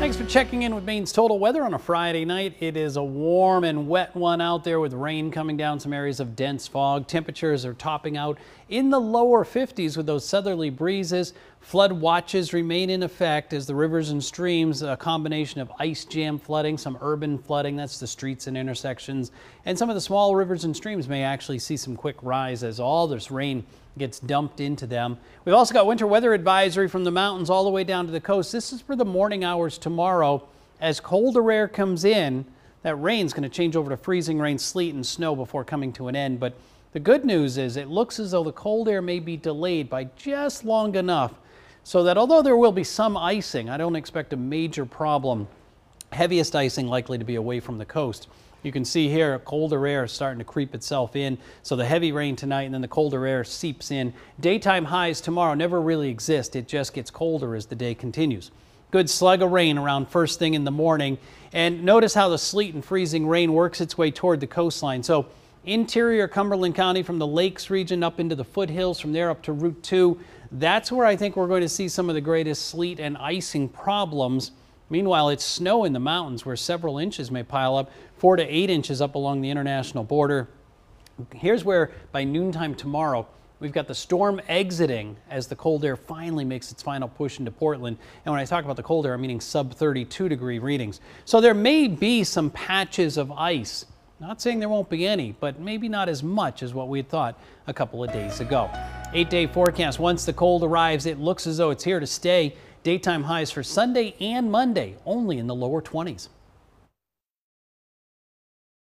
Thanks for checking in with Maine's Total Weather on a Friday night. It is a warm and wet one out there with rain coming down some areas of dense fog. Temperatures are topping out in the lower 50s with those southerly breezes. Flood watches remain in effect as the rivers and streams, a combination of ice jam flooding, some urban flooding, that's the streets and intersections, and some of the small rivers and streams may actually see some quick rise as all this rain gets dumped into them. We've also got winter weather advisory from the mountains all the way down to the coast. This is for the morning hours tomorrow. As colder air comes in, that rain's going to change over to freezing rain, sleet, and snow before coming to an end. But the good news is it looks as though the cold air may be delayed by just long enough so that although there will be some icing, I don't expect a major problem. Heaviest icing likely to be away from the coast. You can see here colder air is starting to creep itself in. So the heavy rain tonight and then the colder air seeps in. Daytime highs tomorrow never really exist. It just gets colder as the day continues. Good slug of rain around first thing in the morning. And notice how the sleet and freezing rain works its way toward the coastline. So interior Cumberland County from the lakes region up into the foothills, from there up to Route 2. That's where I think we're going to see some of the greatest sleet and icing problems Meanwhile, it's snow in the mountains where several inches may pile up, four to eight inches up along the international border. Here's where by noontime tomorrow, we've got the storm exiting as the cold air finally makes its final push into Portland. And when I talk about the cold air, I'm meaning sub 32 degree readings. So there may be some patches of ice. Not saying there won't be any, but maybe not as much as what we had thought a couple of days ago. Eight day forecast. Once the cold arrives, it looks as though it's here to stay. Daytime highs for Sunday and Monday only in the lower 20s.